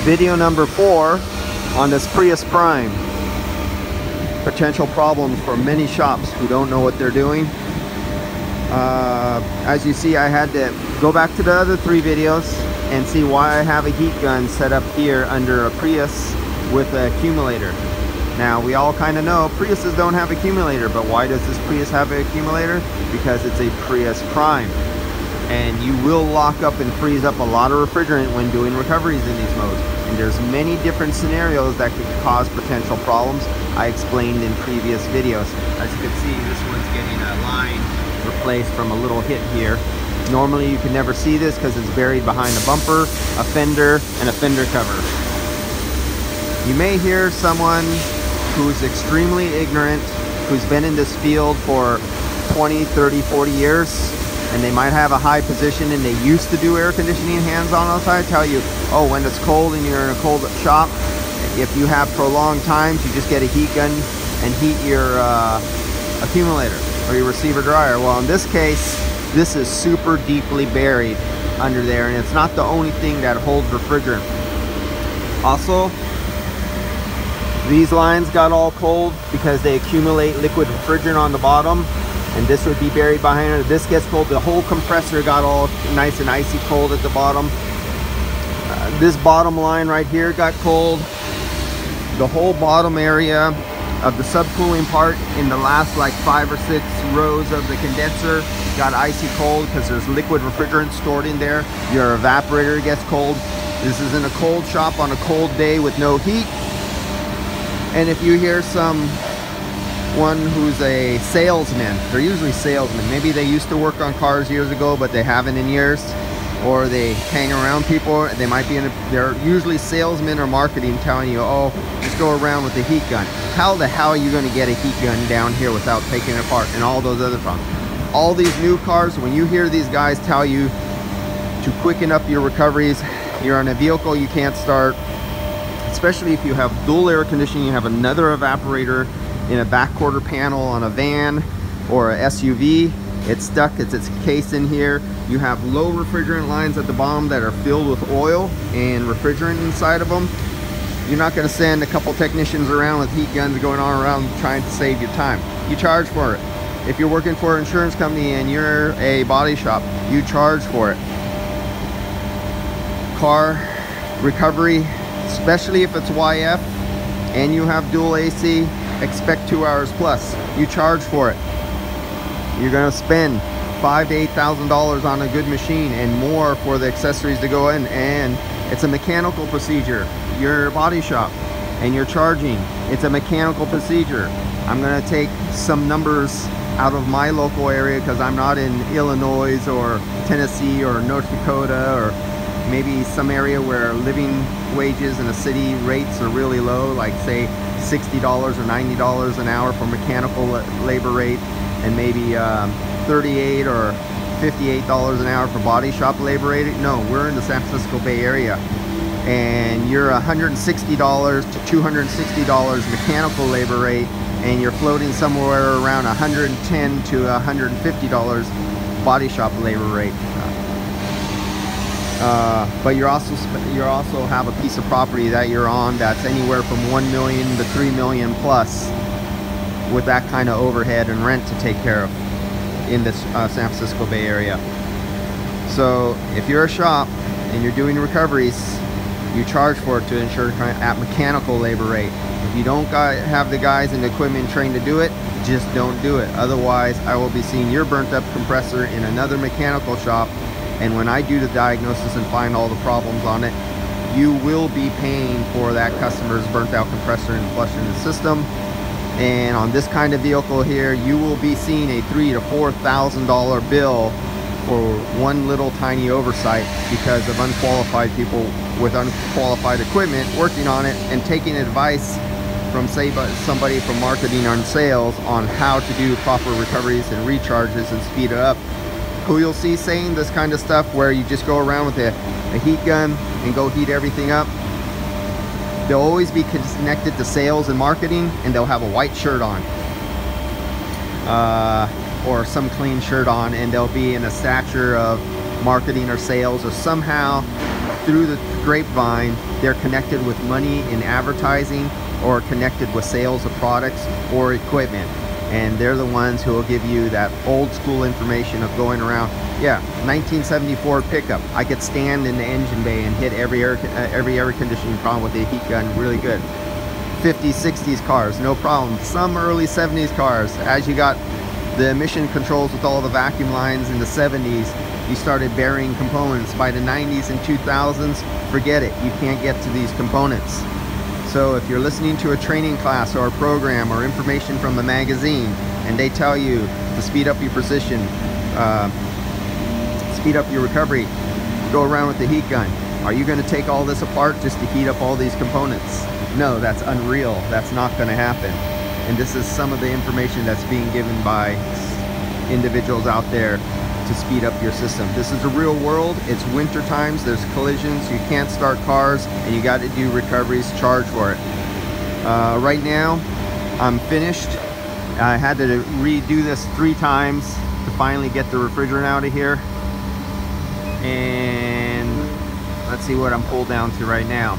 video number four on this Prius Prime. Potential problems for many shops who don't know what they're doing. Uh, as you see, I had to go back to the other three videos and see why I have a heat gun set up here under a Prius with an accumulator. Now, we all kind of know Priuses don't have accumulator, but why does this Prius have an accumulator? Because it's a Prius Prime and you will lock up and freeze up a lot of refrigerant when doing recoveries in these modes. And there's many different scenarios that could cause potential problems I explained in previous videos. As you can see, this one's getting uh, a line replaced from a little hit here. Normally you can never see this because it's buried behind a bumper, a fender, and a fender cover. You may hear someone who's extremely ignorant, who's been in this field for 20, 30, 40 years, and they might have a high position and they used to do air conditioning hands-on outside tell you oh when it's cold and you're in a cold shop if you have prolonged times you just get a heat gun and heat your uh, accumulator or your receiver dryer. Well in this case this is super deeply buried under there and it's not the only thing that holds refrigerant. Also these lines got all cold because they accumulate liquid refrigerant on the bottom and this would be buried behind it. This gets cold. The whole compressor got all nice and icy cold at the bottom. Uh, this bottom line right here got cold. The whole bottom area of the subcooling part in the last like five or six rows of the condenser got icy cold because there's liquid refrigerant stored in there. Your evaporator gets cold. This is in a cold shop on a cold day with no heat. And if you hear some one who's a salesman. They're usually salesmen. Maybe they used to work on cars years ago, but they haven't in years. Or they hang around people. They might be in a, they're usually salesmen or marketing telling you, oh, just go around with the heat gun. How the hell are you going to get a heat gun down here without taking it apart and all those other problems? All these new cars, when you hear these guys tell you to quicken up your recoveries, you're on a vehicle you can't start, especially if you have dual air conditioning, you have another evaporator, in a back quarter panel on a van or a SUV. It's stuck, it's its case in here. You have low refrigerant lines at the bottom that are filled with oil and refrigerant inside of them. You're not gonna send a couple technicians around with heat guns going on around trying to save your time. You charge for it. If you're working for an insurance company and you're a body shop, you charge for it. Car recovery, especially if it's YF and you have dual AC, expect two hours plus. You charge for it. You're gonna spend five to eight thousand dollars on a good machine and more for the accessories to go in and it's a mechanical procedure. Your body shop and you're charging. It's a mechanical procedure. I'm gonna take some numbers out of my local area because I'm not in Illinois or Tennessee or North Dakota or maybe some area where living wages in a city rates are really low like say $60 or $90 an hour for mechanical labor rate and maybe um, 38 or $58 an hour for body shop labor rate. No, we're in the San Francisco Bay Area and you're $160 to $260 mechanical labor rate and you're floating somewhere around 110 to $150 body shop labor rate. Uh, but you're also you also have a piece of property that you're on that's anywhere from 1 million to 3 million plus with that kind of overhead and rent to take care of in this uh, San Francisco Bay Area. So if you're a shop and you're doing recoveries, you charge for it to ensure at mechanical labor rate. If you don't have the guys and equipment trained to do it, just don't do it. Otherwise, I will be seeing your burnt up compressor in another mechanical shop and when I do the diagnosis and find all the problems on it, you will be paying for that customer's burnt out compressor and flushing the system. And on this kind of vehicle here, you will be seeing a three to four thousand dollar bill for one little tiny oversight because of unqualified people with unqualified equipment working on it and taking advice from say somebody from marketing and sales on how to do proper recoveries and recharges and speed it up who you'll see saying this kind of stuff where you just go around with a, a heat gun and go heat everything up. They'll always be connected to sales and marketing and they'll have a white shirt on. Uh, or some clean shirt on and they'll be in a stature of marketing or sales or somehow through the grapevine, they're connected with money in advertising or connected with sales of products or equipment. And they're the ones who will give you that old school information of going around. Yeah, 1974 pickup. I could stand in the engine bay and hit every air, uh, every air conditioning problem with a heat gun really good. 50s, 60s cars, no problem. Some early 70s cars, as you got the emission controls with all the vacuum lines in the 70s, you started burying components. By the 90s and 2000s, forget it. You can't get to these components. So if you're listening to a training class or a program or information from a magazine and they tell you to speed up your precision, uh, speed up your recovery, go around with the heat gun, are you going to take all this apart just to heat up all these components? No, that's unreal. That's not going to happen. And this is some of the information that's being given by individuals out there to speed up your system. This is a real world. It's winter times. There's collisions. You can't start cars and you got to do recoveries, charge for it. Uh, right now, I'm finished. I had to redo this three times to finally get the refrigerant out of here. And let's see what I'm pulled down to right now.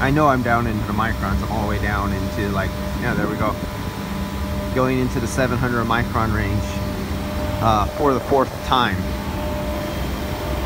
I know I'm down into the microns. I'm all the way down into like, yeah, there we go. Going into the 700 micron range uh, for the fourth time.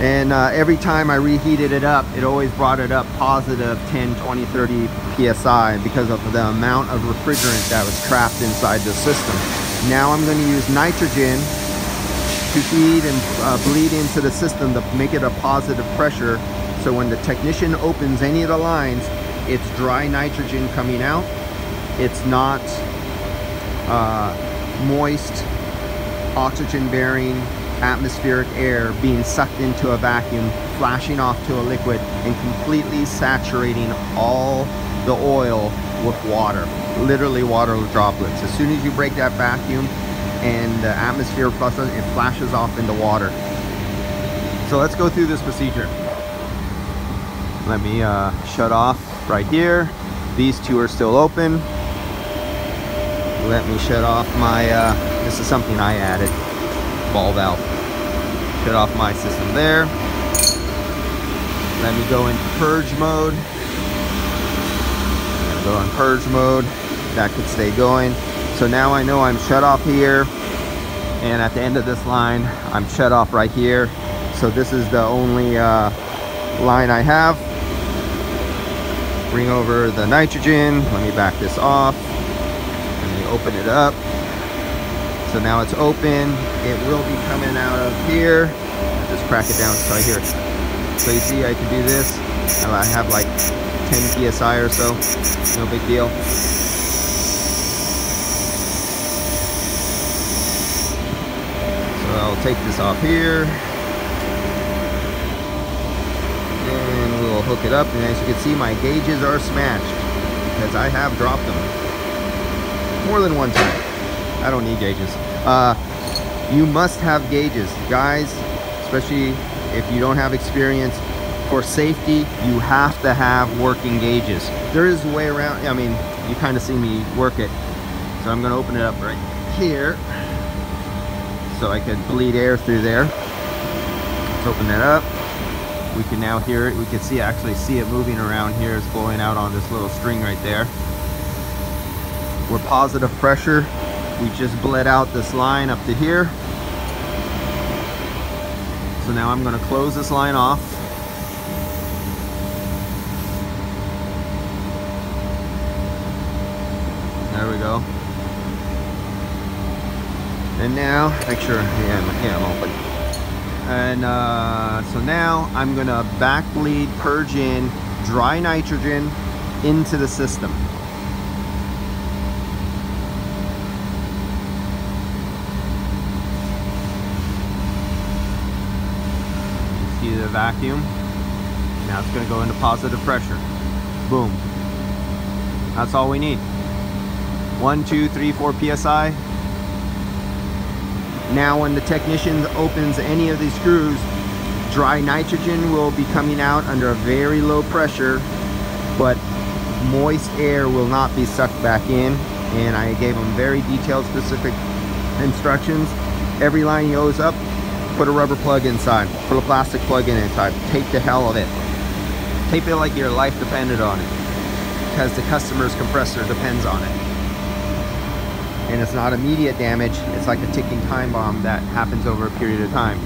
And uh, every time I reheated it up, it always brought it up positive 10, 20, 30 PSI because of the amount of refrigerant that was trapped inside the system. Now I'm going to use nitrogen to feed and uh, bleed into the system to make it a positive pressure. So when the technician opens any of the lines, it's dry nitrogen coming out. It's not uh, moist oxygen bearing atmospheric air being sucked into a vacuum, flashing off to a liquid and completely saturating all the oil with water, literally water droplets. As soon as you break that vacuum and the atmosphere flushes, it flashes off into water. So let's go through this procedure. Let me uh, shut off right here. These two are still open. Let me shut off my uh, this is something I added. Ball valve. Shut off my system there. Let me go in purge mode. Go in purge mode. That could stay going. So now I know I'm shut off here. And at the end of this line, I'm shut off right here. So this is the only uh, line I have. Bring over the nitrogen. Let me back this off. Let me open it up. So now it's open. It will be coming out of here. I'll just crack it down so I hear it. So you see I can do this. Oh, I have like 10 PSI or so. No big deal. So I'll take this off here. And we'll hook it up. And as you can see, my gauges are smashed because I have dropped them more than one time. I don't need gauges. Uh, you must have gauges. Guys, especially if you don't have experience, for safety, you have to have working gauges. There is a way around, I mean, you kind of see me work it. So I'm gonna open it up right here. So I can bleed air through there. Let's open that up. We can now hear it. We can see actually see it moving around here. It's blowing out on this little string right there. We're positive pressure we just bled out this line up to here. So now I'm to close this line off. There we go. And now, make sure, yeah, yeah, I'm open. And uh, so now I'm gonna back bleed, purge in dry nitrogen into the system. the vacuum. Now it's going to go into positive pressure. Boom. That's all we need. One, two, three, four PSI. Now when the technician opens any of these screws, dry nitrogen will be coming out under a very low pressure, but moist air will not be sucked back in. And I gave them very detailed specific instructions. Every line he goes up put a rubber plug inside, put a plastic plug in inside, tape the hell of it. Tape it like your life depended on it because the customer's compressor depends on it. And it's not immediate damage, it's like a ticking time bomb that happens over a period of time.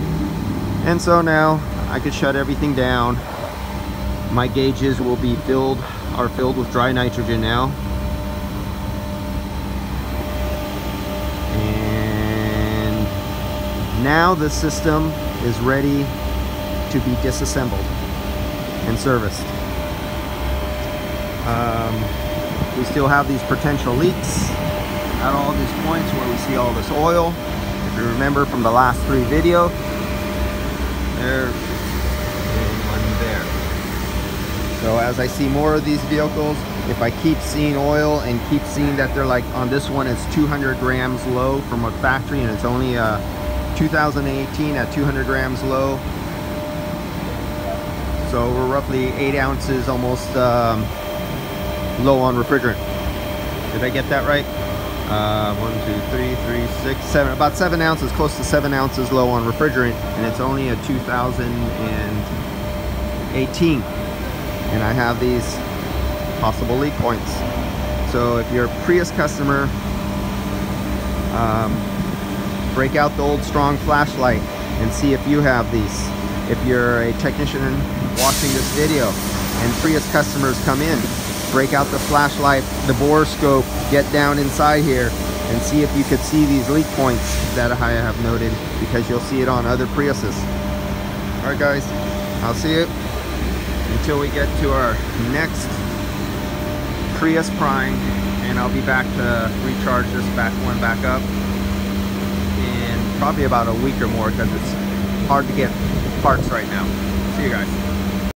And so now I could shut everything down. My gauges will be filled, are filled with dry nitrogen now. Now the system is ready to be disassembled and serviced. Um, we still have these potential leaks at all these points where we see all this oil. If you remember from the last three video, there one there. So as I see more of these vehicles, if I keep seeing oil and keep seeing that they're like on this one it's 200 grams low from a factory and it's only a uh, 2018 at 200 grams low. So we're roughly eight ounces almost um, low on refrigerant. Did I get that right? Uh, one two three three six seven about seven ounces close to seven ounces low on refrigerant and it's only a 2018 and I have these possible leak points. So if you're a Prius customer, um, break out the old strong flashlight and see if you have these. If you're a technician watching this video and Prius customers come in, break out the flashlight, the borescope, get down inside here and see if you could see these leak points that I have noted because you'll see it on other Priuses. Alright guys, I'll see you until we get to our next Prius Prime and I'll be back to recharge this back one back up probably about a week or more because it's hard to get parts right now. See you guys.